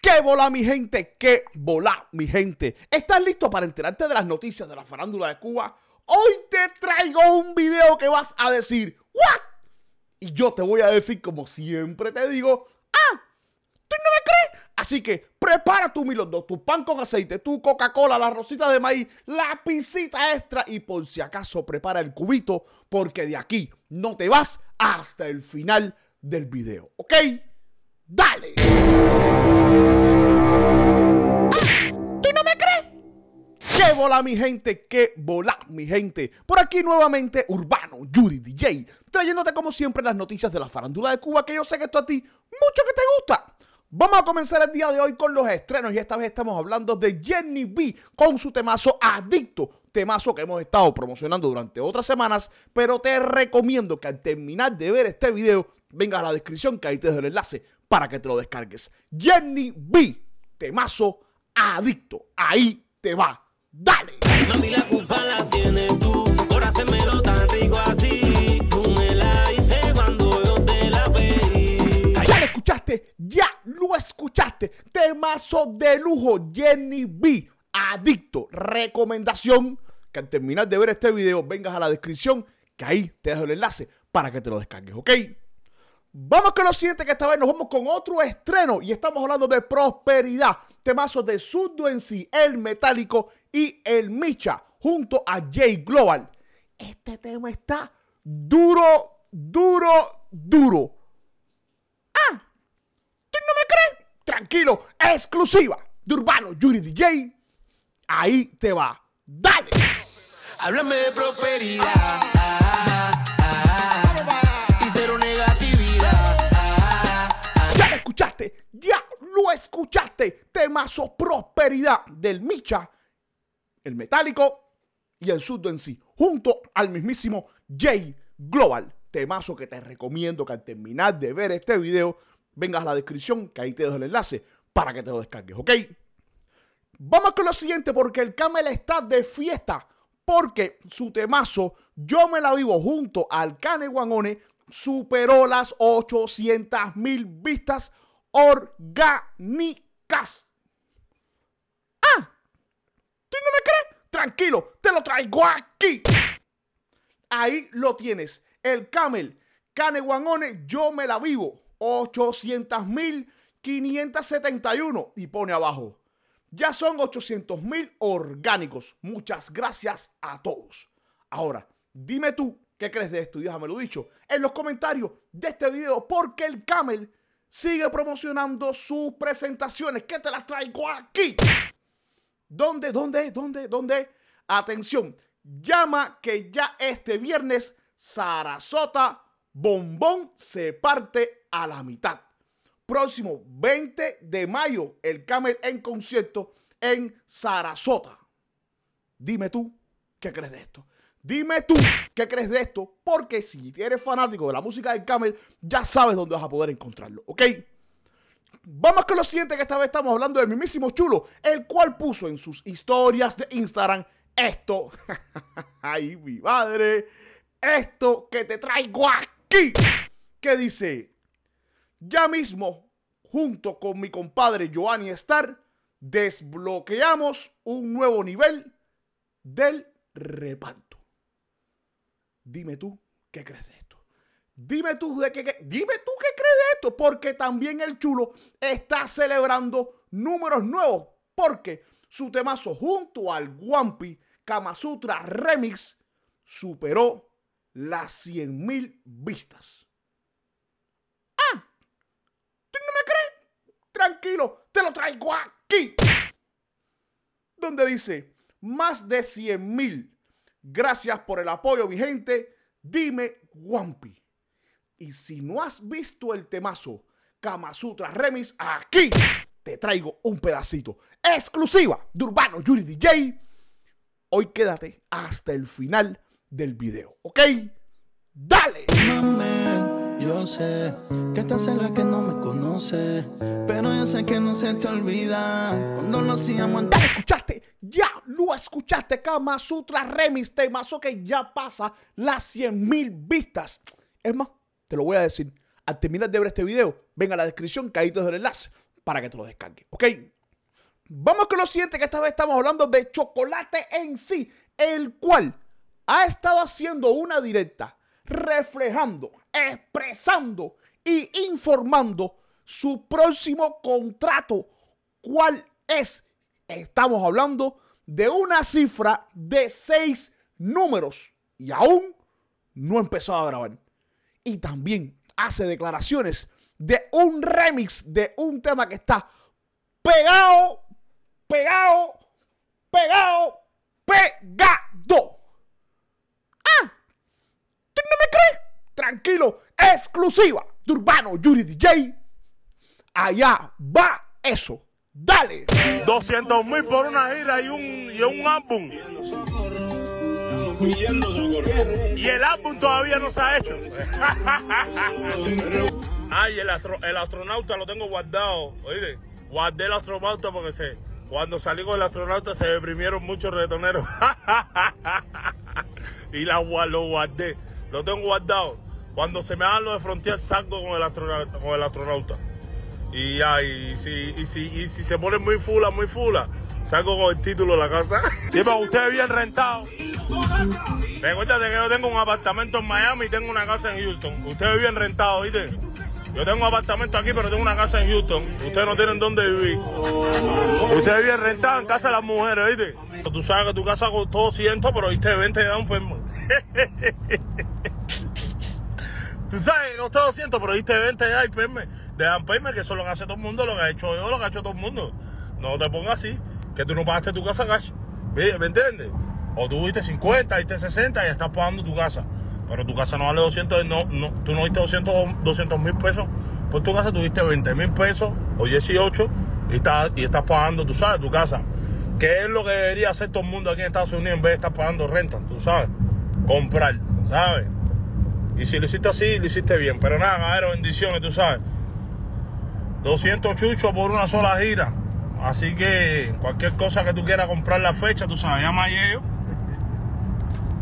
¿Qué bola mi gente? ¿Qué bola mi gente? ¿Estás listo para enterarte de las noticias de la farándula de Cuba? Hoy te traigo un video que vas a decir, ¿what? Y yo te voy a decir como siempre te digo, ah, ¿tú no me crees? Así que prepara tu milondón, tu pan con aceite, tu Coca-Cola, la rosita de maíz, la pisita extra y por si acaso prepara el cubito porque de aquí no te vas hasta el final del video, ¿ok? ¡Dale! ¿Tú no me crees? ¡Qué bola mi gente! ¡Qué bola mi gente! Por aquí nuevamente Urbano, Yuri DJ, trayéndote como siempre las noticias de la farándula de Cuba que yo sé que esto a ti mucho que te gusta. Vamos a comenzar el día de hoy con los estrenos y esta vez estamos hablando de Jenny B con su temazo Adicto, temazo que hemos estado promocionando durante otras semanas, pero te recomiendo que al terminar de ver este video venga a la descripción que ahí te dejo el enlace para que te lo descargues. Jenny B, temazo Adicto, ahí te va. Dale. Mami, la culpa la tienes tú, por hacérmelo tan rico así. Tú me la cuando yo te la pedí. Ya lo escuchaste, ya lo escuchaste. Temazo de lujo, Jenny B. Adicto. Recomendación que al terminar de ver este video vengas a la descripción que ahí te dejo el enlace para que te lo descargues, ¿ok? Vamos con lo siguiente que esta vez nos vamos con otro estreno y estamos hablando de prosperidad. Temazos de Sudo en sí, el metálico y el Micha junto a J Global. Este tema está duro, duro, duro. Ah, ¿tú no me crees? Tranquilo, exclusiva de Urbano Yuri DJ. Ahí te va. Dale. Háblame de prosperidad y cero negatividad. Ya lo escuchaste, ya lo escuchaste. Temazo prosperidad del Micha, el metálico y el surdo en sí, junto al mismísimo J Global. Temazo que te recomiendo que al terminar de ver este video vengas a la descripción, que ahí te dejo el enlace para que te lo descargues, ¿ok? Vamos con lo siguiente, porque el Camel está de fiesta. Porque su temazo, Yo me la vivo junto al Cane Guanone, superó las 800 mil vistas orgánicas. ¡Ah! ¿Tú no me crees? Tranquilo, te lo traigo aquí. Ahí lo tienes. El Camel, Cane Guanone, Yo me la vivo. 800 mil 571. Y pone abajo. Ya son 800 mil orgánicos. Muchas gracias a todos. Ahora, dime tú qué crees de esto y déjamelo dicho en los comentarios de este video porque el Camel sigue promocionando sus presentaciones que te las traigo aquí. ¿Dónde, dónde, dónde, dónde? Atención, llama que ya este viernes Sarasota Bombón se parte a la mitad próximo 20 de mayo, el Camel en concierto en Sarasota. Dime tú, ¿qué crees de esto? Dime tú, ¿qué crees de esto? Porque si eres fanático de la música del Camel, ya sabes dónde vas a poder encontrarlo, ¿ok? Vamos con lo siguiente, que esta vez estamos hablando del mismísimo Chulo, el cual puso en sus historias de Instagram esto. ¡Ay, mi madre! Esto que te traigo aquí. Que dice, ya mismo, junto con mi compadre Giovanni Star, desbloqueamos un nuevo nivel del reparto. Dime tú, ¿qué crees de esto? Dime tú de qué, dime tú qué crees de esto, porque también el chulo está celebrando números nuevos, porque su temazo junto al Wampi Kama Sutra Remix superó las 100 mil vistas. ¿Tú no me crees? Tranquilo, te lo traigo aquí. Donde dice, más de 100 mil. Gracias por el apoyo, mi gente. Dime, Wampi. Y si no has visto el temazo Kama Sutra Remix, aquí te traigo un pedacito exclusiva de Urbano Yuri DJ. Hoy quédate hasta el final del video, ¿ok? ¡Dale! Sé que estás en la que no me conoce, pero yo sé que no se te olvida cuando lo hacíamos en ¿Ya lo escuchaste? Ya lo escuchaste. Kama Sutra Remix, temazo que ya pasa las 100 mil vistas. Es más, te lo voy a decir. Al terminar de ver este video, ven a la descripción que ahí te dejo el enlace para que te lo descargues. ¿Ok? Vamos con lo siguiente, que esta vez estamos hablando de chocolate en sí, el cual ha estado haciendo una directa, reflejando, expresando y informando su próximo contrato. ¿Cuál es? Estamos hablando de una cifra de seis números y aún no ha empezado a grabar. Y también hace declaraciones de un remix de un tema que está pegado, pegado, pegado, pegado. Ah, ¿tú no me crees? Tranquilo, exclusiva de Urbano Yuri DJ. Allá va eso. Dale. 200 mil por una gira y un, y un álbum. Y el álbum todavía no se ha hecho. Ay, el, astro- el astronauta lo tengo guardado. Oye, guardé el astronauta porque se, cuando salí con el astronauta se deprimieron muchos retoneros. y la, lo guardé. Lo tengo guardado. Cuando se me hagan los de Frontier salgo con el astronauta. Con el astronauta. Y ya, y si, y si, y si se pone muy fula, muy fula, salgo con el título de la casa. Tipo, usted bien rentado. Recuérdate que yo tengo un apartamento en Miami y tengo una casa en Houston. Usted bien rentado, ¿viste? Yo tengo un apartamento aquí, pero tengo una casa en Houston. Ustedes no tienen dónde vivir. Usted bien rentado en casa de las mujeres, ¿viste? Tú sabes que tu casa costó 100, pero viste 20 de un. Tú sabes costó 200, pero diste 20 de payment, de payment, que eso es lo que hace todo el mundo, lo que ha hecho yo, lo que ha hecho todo el mundo. No te pongas así, que tú no pagaste tu casa cash. ¿Me, entiendes? O tú diste 50, diste 60 y estás pagando tu casa. Pero tu casa no vale 200, no, no, tú no diste 200 mil pesos por tu casa, tú diste 20 mil pesos o 18 y estás, y estás pagando, tú sabes, tu casa. ¿Qué es lo que debería hacer todo el mundo aquí en Estados Unidos en vez de estar pagando renta? Tú sabes, comprar, ¿sabes? Y si lo hiciste así, lo hiciste bien. Pero nada, caballero, bendiciones, tú sabes. 200 chuchos por una sola gira. Así que cualquier cosa que tú quieras comprar la fecha, tú sabes, llama a ellos.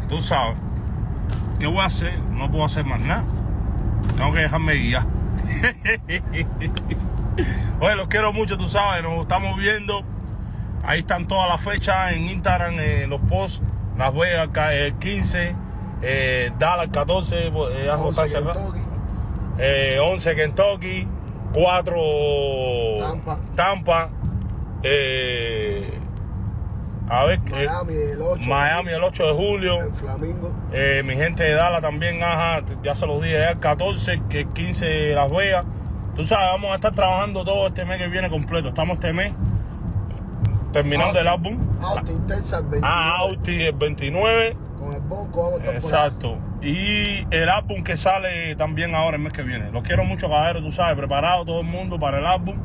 Tú sabes. ¿Qué voy a hacer? No puedo hacer más nada. Tengo que dejarme guiar. Oye, los quiero mucho, tú sabes, nos estamos viendo. Ahí están todas las fechas en Instagram, en los posts. Las Vegas el 15, eh, Dallas 14, eh, algo está cerrado. Eh, 11 Kentucky, 4 Tampa. Tampa, eh, a ver, eh, Miami el 8. Miami el 8 de julio. El Flamingo. Eh, mi gente de Dallas también, ajá, ya se los dije, el 14, que el 15 Las Vegas. Tú sabes, vamos a estar trabajando todo este mes que viene completo. Estamos este mes terminando el álbum. Austin, Texas, 29. Ah, Auti el 29. Con el. Exacto. Y el álbum que sale también ahora el mes que viene. Los quiero mucho, caballero, tú sabes, preparado todo el mundo para el álbum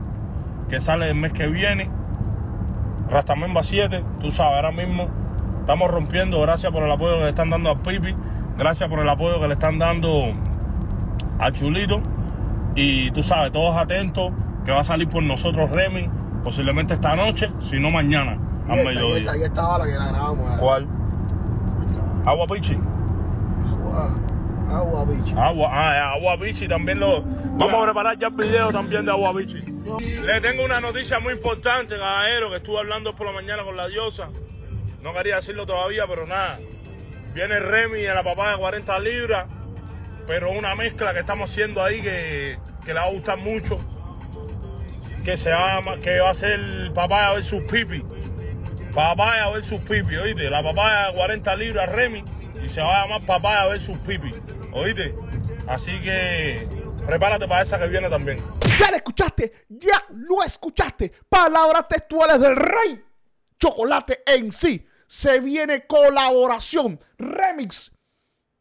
que sale el mes que viene. Rastamemba 7, tú sabes, ahora mismo estamos rompiendo. Gracias por el apoyo que le están dando a Pipi. Gracias por el apoyo que le están dando a Chulito. Y tú sabes, todos atentos, que va a salir por nosotros Remy, posiblemente esta noche, si no mañana, Y al esta, y mediodía. esta, y esta que la grabamos. ¿Cuál? Agua Pichi. Agua, ah, agua bichi también lo. Vamos a preparar ya el video también de agua bichi. Le tengo una noticia muy importante, caballero, que estuve hablando por la mañana con la diosa. No quería decirlo todavía, pero nada. Viene Remy a la papá de 40 libras, pero una mezcla que estamos haciendo ahí que, que le va a gustar mucho. Que se llama, que va a ser papaya versus pipi. Papaya versus pipi, oíste. La papaya de 40 libras Remy y se va a llamar papaya versus pipi, oíste. Así que prepárate para esa que viene también. Ya la escuchaste, ya lo escuchaste. Palabras textuales del rey. Chocolate en sí. Se viene colaboración, remix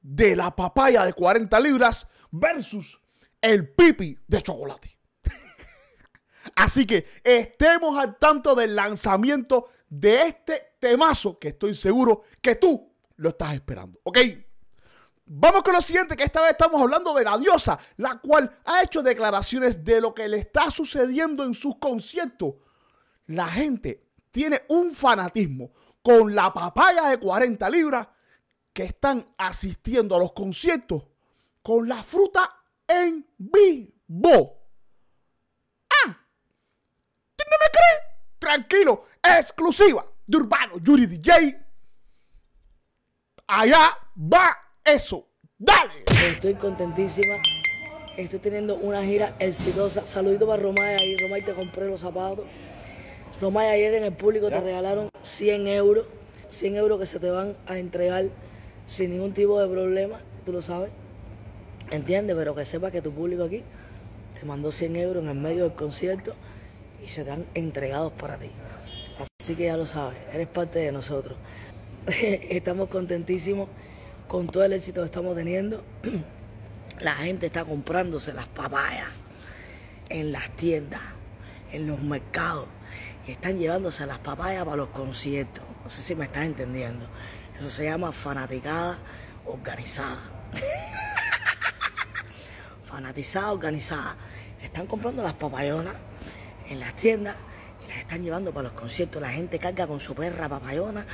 de la papaya de 40 libras versus el pipi de chocolate. Así que estemos al tanto del lanzamiento de este temazo que estoy seguro que tú lo estás esperando. ¿Ok? Vamos con lo siguiente, que esta vez estamos hablando de la diosa, la cual ha hecho declaraciones de lo que le está sucediendo en sus conciertos. La gente tiene un fanatismo con la papaya de 40 libras que están asistiendo a los conciertos con la fruta en vivo. Ah, tranquilo. Exclusiva de Urbano Yuri DJ. Allá va eso. Dale. Estoy contentísima. Estoy teniendo una gira exitosa. Saludito para Romay ahí. Romay, te compré los zapatos. Romay, ayer en el público te regalaron 100 euros. 100 euros que se te van a entregar sin ningún tipo de problema. Tú lo sabes. ¿Entiendes? Pero que sepas que tu público aquí te mandó 100 euros en el medio del concierto y se te han entregados para ti. Así que ya lo sabes, eres parte de nosotros. Estamos contentísimos con todo el éxito que estamos teniendo. La gente está comprándose las papayas en las tiendas, en los mercados, y están llevándose las papayas para los conciertos. No sé si me estás entendiendo. Eso se llama fanaticada organizada. fanatizada, organizada. Se están comprando las papayonas en las tiendas y las están llevando para los conciertos. La gente carga con su perra papayona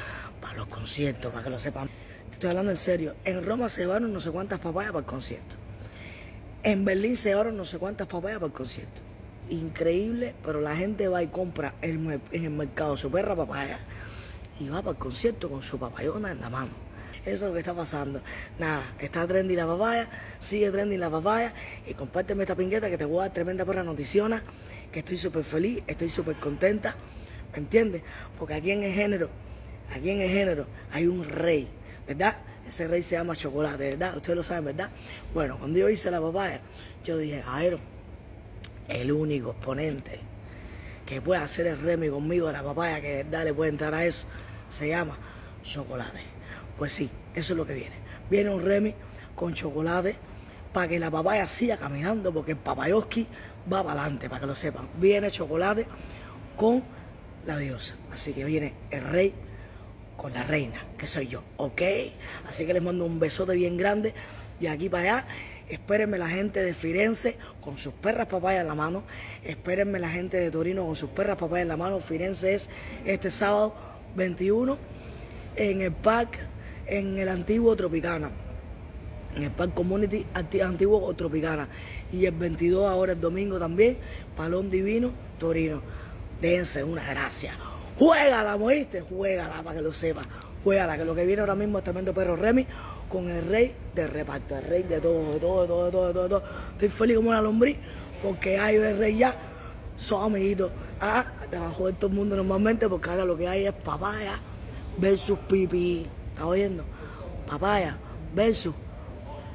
para los conciertos, para que lo sepan. Te estoy hablando en serio. En Roma se llevaron no sé cuántas papayas para el concierto. En Berlín se llevaron no sé cuántas papayas para el concierto. Increíble, pero la gente va y compra en el, mercado su perra papaya y va para el concierto con su papayona en la mano. Eso es lo que está pasando. Nada, está trendy la papaya, sigue trendy la papaya y compárteme esta pingueta que te voy a dar tremenda perra noticiona, que estoy súper feliz, estoy súper contenta, ¿me entiendes? Porque aquí en el género, aquí en el género hay un rey, ¿verdad? Ese rey se llama Chocolate, ¿verdad? Ustedes lo saben, ¿verdad? Bueno, cuando yo hice la papaya, yo dije, Jairo, el único exponente que puede hacer el remi conmigo de la papaya, que de verdad le puede entrar a eso, se llama chocolate. Pues sí, eso es lo que viene. Viene un remi con chocolate para que la papaya siga caminando, porque el papayoski va para adelante, para que lo sepan. Viene chocolate con la diosa. Así que viene el rey con la reina, que soy yo, ¿ok? Así que les mando un besote bien grande de aquí para allá. Espérenme la gente de Firenze con sus perras papayas en la mano. Espérenme la gente de Torino con sus perras papayas en la mano. Firenze es este sábado 21 en el parque, en el antiguo Tropicana. En el Park Community anti- antiguo Tropicana. Y el 22 ahora el domingo también, Palón Divino, Torino. Dense una gracia. Juégala, ¿oíste? Juégala para que lo sepa. Juégala, que lo que viene ahora mismo es tremendo perro Remy con el rey de reparto, el rey de todo, de todo, de todo, de todo, de todo, de todo. Estoy feliz como una lombriz porque hay el rey ya. Son amiguitos. Ah, te va a joder todo el mundo normalmente porque ahora lo que hay es papaya versus pipi. ¿Estás oyendo? Papaya versus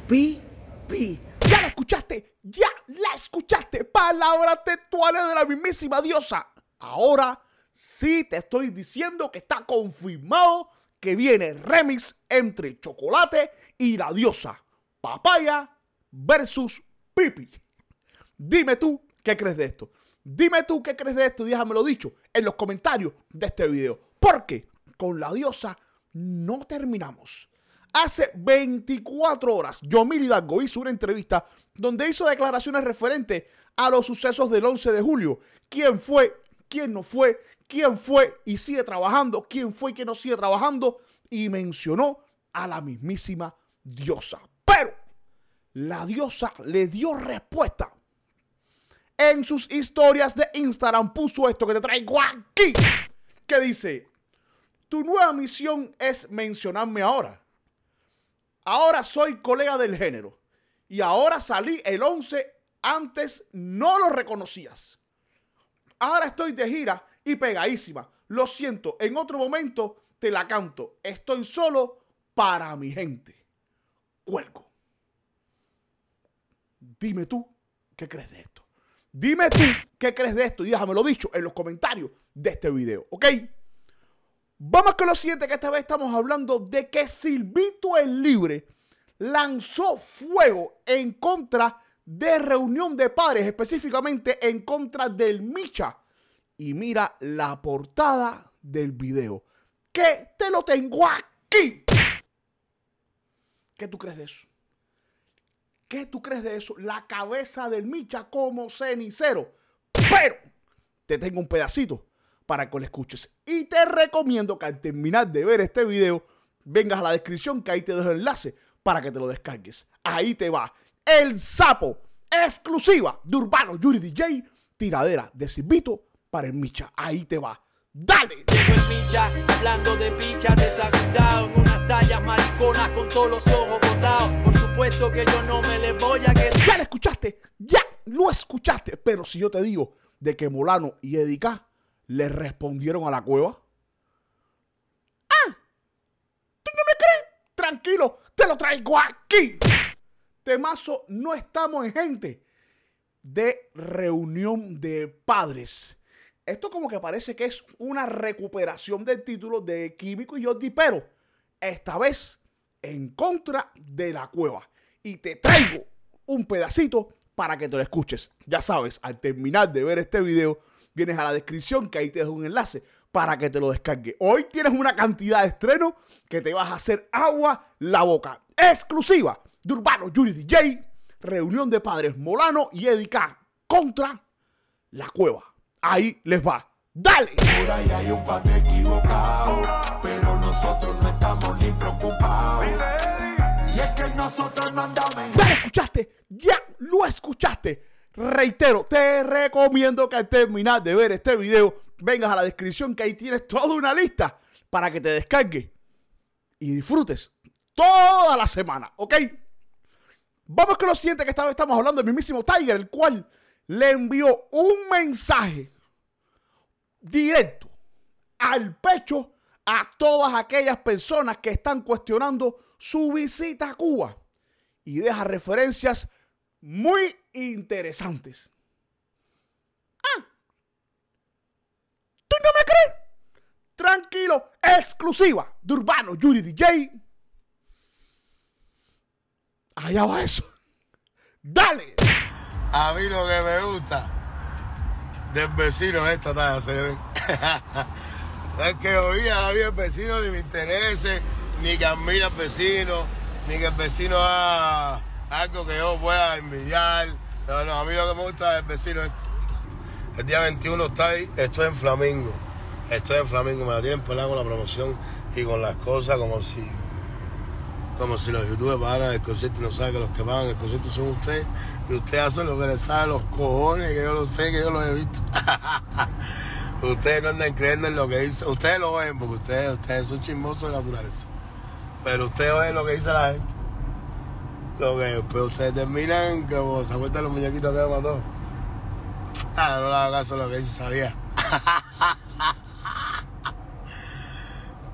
pipi. Ya la escuchaste, ya la escuchaste. Palabras textuales de la mismísima diosa. Ahora sí te estoy diciendo que está confirmado que viene remix entre chocolate y la diosa. Papaya versus Pipi. Dime tú qué crees de esto. Dime tú qué crees de esto y déjamelo dicho en los comentarios de este video. Porque con la diosa no terminamos. Hace 24 horas, Yomil Hidalgo hizo una entrevista donde hizo declaraciones referentes a los sucesos del 11 de julio. ¿Quién fue? ¿Quién no fue? ¿Quién fue y sigue trabajando? ¿Quién fue y que no sigue trabajando? Y mencionó a la mismísima diosa. Pero la diosa le dio respuesta. En sus historias de Instagram puso esto que te traigo aquí. Que dice, tu nueva misión es mencionarme ahora. Ahora soy colega del género. Y ahora salí el 11, antes no lo reconocías. Ahora estoy de gira y pegadísima. Lo siento, en otro momento te la canto. Estoy solo para mi gente. Cuelgo. Dime tú qué crees de esto. Dime tú qué crees de esto y déjamelo dicho en los comentarios de este video, ¿ok? Vamos con lo siguiente, que esta vez estamos hablando de que Silvito el Libre lanzó fuego en contra de reunión de padres, específicamente en contra del Micha. Y mira la portada del video, que te lo tengo aquí. ¿Qué tú crees de eso? ¿Qué tú crees de eso? La cabeza del Micha como cenicero. Pero te tengo un pedacito para que lo escuches. Y te recomiendo que al terminar de ver este video, vengas a la descripción que ahí te dejo el enlace para que te lo descargues. Ahí te va el sapo exclusiva de Urbano Yuri DJ, tiradera de Silvito para el Micha. Ahí te va. Dale. Llego en milla, hablando de picha desagüitado En unas tallas mariconas con todos los ojos botados Por supuesto que yo no me les voy a quedar Ya lo escuchaste, ya lo escuchaste. Pero si yo te digo de que Molano y Edica le respondieron a la cueva. Ah, ¿tú no me crees? Tranquilo, te lo traigo aquí. Temazo, no estamos en gente de reunión de padres. Esto como que parece que es una recuperación del título de Químico y Jordi, pero esta vez en contra de la cueva. Y te traigo un pedacito para que te lo escuches. Ya sabes, al terminar de ver este video, vienes a la descripción que ahí te dejo un enlace para que te lo descargue. Hoy tienes una cantidad de estrenos que te vas a hacer agua la boca. Exclusiva de Urbano Yuri DJ, reunión de padres Molano y Edica contra la cueva. Ahí les va. Dale. Por ahí hay un par de equivocados, pero nosotros no estamos ni preocupados. Y es que nosotros no andamos en Ya lo escuchaste, ya lo escuchaste. Reitero, te recomiendo que al terminar de ver este video, vengas a la descripción que ahí tienes toda una lista para que te descargues y disfrutes toda la semana, ¿ok? Vamos con lo siguiente que esta vez estamos hablando del mismísimo Tiger, el cual le envió un mensaje directo al pecho a todas aquellas personas que están cuestionando su visita a Cuba y deja referencias muy interesantes. Ah, ¿tú no me crees? Tranquilo, exclusiva de Urbano Yuri DJ. Allá va eso. Dale. A mí lo que me gusta del vecino es esta talla, se ven. es que hoy a la vida del vecino ni me interese, ni que admire al vecino, ni que el vecino haga algo que yo pueda envidiar. No, no, a mí lo que me gusta del vecino es el día 21 está ahí, estoy en Flamingo. Estoy en Flamingo, me la tienen pelada con la promoción y con las cosas como si como si los youtubers pagaran el concierto y no saben que los que pagan el concierto son ustedes y ustedes hacen lo que les sale los cojones, que yo lo sé, que yo lo he visto. ustedes no andan creyendo en lo que dice, ustedes lo ven porque ustedes, ustedes son chismosos de naturaleza. Pero ustedes ven lo que dice la gente. Lo que después ustedes terminan como se acuerdan los muñequitos que mató. Ah, no le hago caso a lo que dice sabía.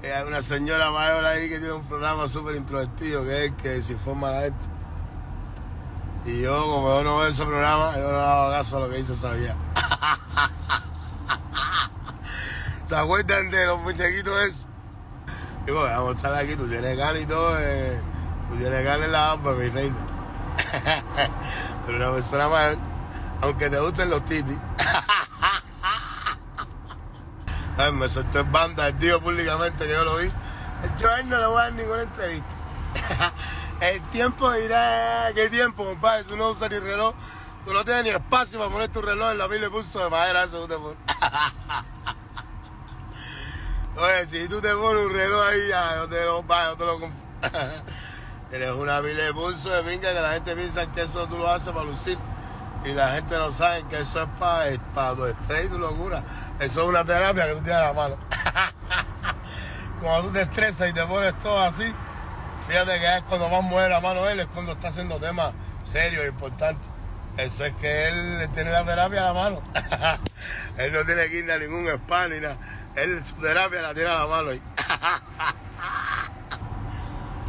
Y hay una señora mayor ahí que tiene un programa súper introvertido que es que desinforma a la gente. Y yo, como yo no veo ese programa, yo no le hago caso a lo que dice Sabía. ¿Se acuerdan de los muñequitos esos? Digo, vamos a estar aquí, tú tienes ganas y todo, eh, ganas en la barba, mi reina. Pero una persona mayor, aunque te gusten los titis. Ay, me soltó en banda el tío públicamente que yo lo vi. Yo a él no le voy a dar ninguna entrevista. el tiempo dirá, ¿qué tiempo, compadre? Tú no usas ni reloj. Tú no tienes ni espacio para poner tu reloj en la pila de pulso de madera, eso tú te pones. Oye, si tú te pones un reloj ahí, ya, yo te lo yo te lo compro. Tienes una pila de pulso de minga que la gente piensa que eso tú lo haces para lucir. Y la gente no sabe que eso es para, para tu estrés y tu locura. Eso es una terapia que tú tienes a la mano. cuando tú te estresas y te pones todo así, fíjate que es cuando más mueve la mano él, es cuando está haciendo temas serios e importantes. Eso es que él tiene la terapia a la mano. él no tiene que a ningún spa ni nada. Él su terapia la tiene a la mano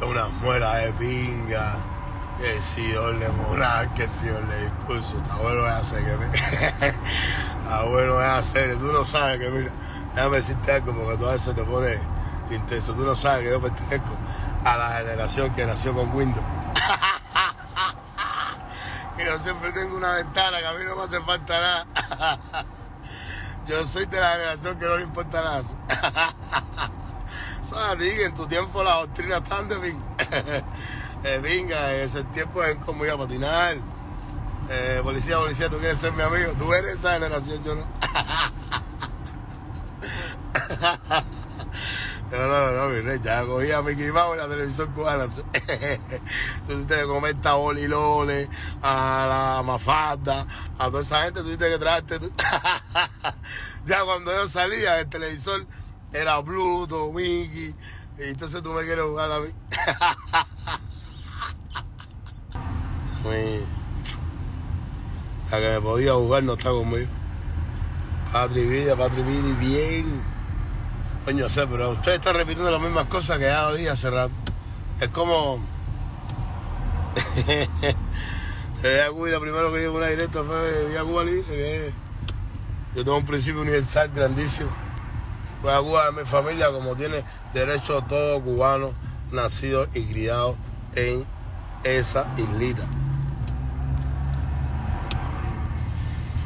ahí. Unas muelas de pinga. Que si Dios le moral, que si Dios le discurso, está bueno es hacer que me. bueno es hacer, tú no sabes que mira, déjame decirte algo porque todo eso te pone intenso. Tú no sabes que yo pertenezco a la generación que nació con Windows. que yo siempre tengo una ventana, que a mí no me hace falta nada. yo soy de la generación que no le importa nada. ¿Sabes? que en tu tiempo la doctrina están de fin. eh, venga, ese tiempo es como ir a patinar. Eh, policía, policía, tú quieres ser mi amigo. Tú eres esa generación, yo no. No, no, no, mi rey, ya cogía a Mickey Mouse en la televisión cubana. tú te comenta a Oli Lole, a la Mafalda, a toda esa gente, tú tienes que traerte. Ya cuando yo salía, el televisor era Pluto, Mickey, y entonces tú me quieres jugar a mí. La que me podía jugar no está conmigo. Patri Vida, Patri bien. Coño, sé, pero usted está repitiendo las mismas cosas que ya oí hace rato. Es como. De Cuba, lo primero que en una directa fue Vía Cuba Libre, yo tengo un principio universal grandísimo. Voy a Cuba de mi familia como tiene derecho todo cubano nacido y criado en esa islita.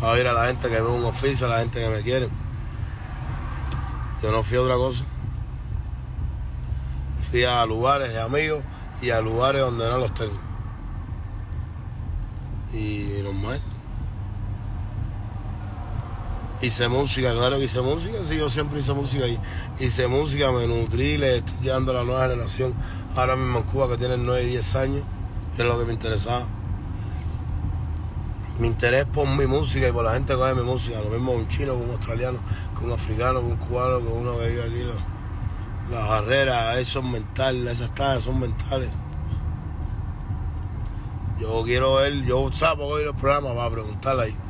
A ver a la gente que ve un oficio, a la gente que me quiere. Yo no fui a otra cosa. Fui a lugares de amigos y a lugares donde no los tengo. Y normal. Hice música, claro que hice música, sí, yo siempre hice música y hice música, me nutrí, le estoy llevando a la nueva generación ahora mismo en Cuba que tienen 9 y 10 años, que es lo que me interesaba. Mi interés por mi música y por la gente que oye mi música, lo mismo un chino, un australiano, con un africano, con un cubano, con uno que vive aquí. Las barreras, eso es mental, esas tallas son mentales. Yo quiero ver, yo sapo hoy los programas para preguntarle ahí.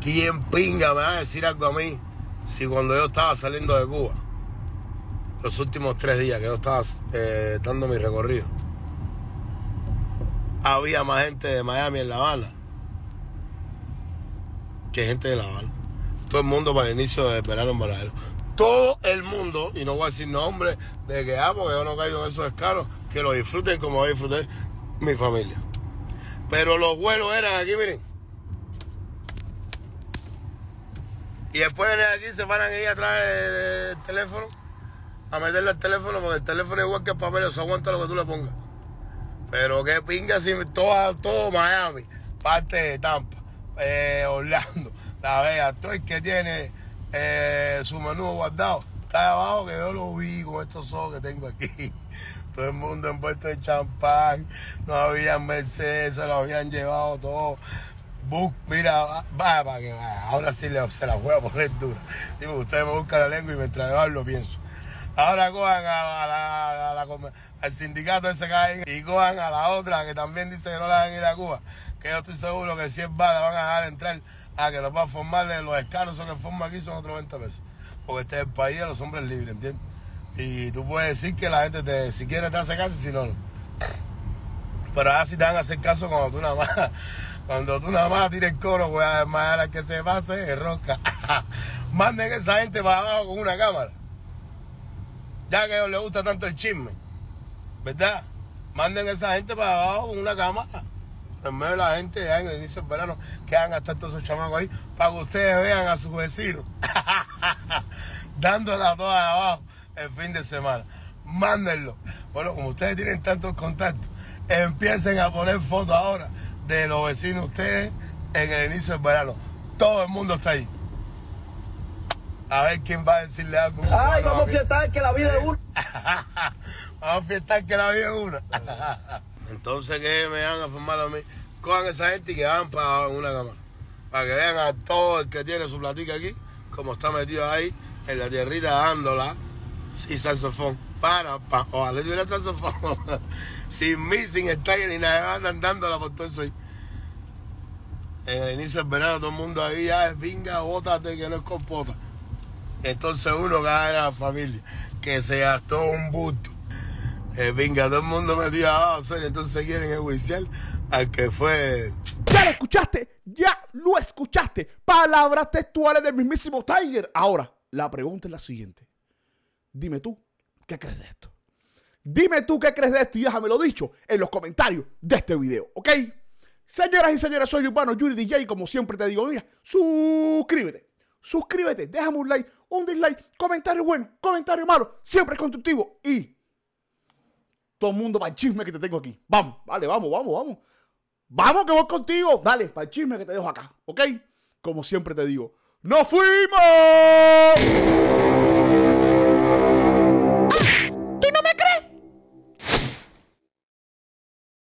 ¿Quién pinga me va a decir algo a mí si cuando yo estaba saliendo de Cuba, los últimos tres días que yo estaba eh, dando mi recorrido, había más gente de Miami en La Habana que gente de La Habana? Todo el mundo para el inicio del verano en Baladero. Todo el mundo, y no voy a decir nombre de que ah, porque yo no caigo en esos escalos, que lo disfruten como disfruté mi familia. Pero los vuelos eran aquí, miren. Y después vienen aquí, se paran ahí atrás de- de- del teléfono a meterle el teléfono, porque el teléfono es igual que el papel, eso aguanta lo que tú le pongas. Pero qué pinga si todo, todo Miami, parte de Tampa, eh, Orlando, La Vega, todo el que tiene eh, su menú guardado, está abajo que yo lo vi con estos ojos que tengo aquí. Todo el mundo envuelto en champán, no habían Mercedes, se lo habían llevado todo. Bus, mira, va, va, para que vaya. Ahora sí se la voy a poner dura. Sí, ustedes me buscan la lengua y mientras yo hablo pienso. Ahora cojan a, a a al sindicato ese que hay y cojan a la otra que también dice que no la van a ir a Cuba. Que yo estoy seguro que si es va, la van a dejar entrar a que los va a formarle los escaros que forman aquí son otros 20 pesos. Porque este es el país de los hombres libres, ¿entiendes? Y tú puedes decir que la gente te, si quiere te hace caso y si no, no. Pero ahora sí te van a hacer caso cuando tú nada más, cuando tú nada más tires coro, pues además a la que se pase es rosca. Manden esa gente para abajo con una cámara. Ya que a ellos les gusta tanto el chisme, ¿verdad? Manden esa gente para abajo con una cámara. En medio de la gente, ya en el inicio del verano, que hagan hasta todos esos chamacos ahí, para que ustedes vean a sus vecinos, dándola toda abajo el fin de semana. Mándenlo. Bueno, como ustedes tienen tantos contactos, empiecen a poner fotos ahora de los vecinos ustedes en el inicio del verano. Todo el mundo está ahí. A ver quién va a decirle algo. Ay, Bueno, vamos a fiestar que la vida es una. Vamos a fiestar que la vida es una. Entonces, que me van a formar a mí? Cojan esa gente y que van para una cama. Para que vean a todo el que tiene su platica aquí, como está metido ahí, en la tierrita dándola, sin saxofón. Para, para, ojalá tuviera saxofón. sin mí, sin estar ni nada, andan dándola por todo eso. En el inicio del verano, todo el mundo ahí, ya, venga, bótate que no es compota. Entonces uno cae en la familia que se gastó un busto. Eh, venga, todo el mundo metido abajo, serio, entonces quieren enjuiciar al que fue. Ya lo escuchaste, ya lo escuchaste. Palabras textuales del mismísimo Tiger. Ahora, la pregunta es la siguiente. Dime tú, ¿qué crees de esto? Dime tú qué crees de esto y déjamelo dicho en los comentarios de este video, ¿ok? Señoras y señores, soy Urbano Yuri DJ y como siempre te digo, mira, suscríbete, suscríbete, déjame un like, un dislike, comentario bueno, comentario malo, siempre es constructivo y todo el mundo para el chisme que te tengo aquí. Vamos, vale, vamos, vamos, vamos. Vamos que voy contigo. Dale, para el chisme que te dejo acá, ¿ok? Como siempre te digo, ¡nos fuimos!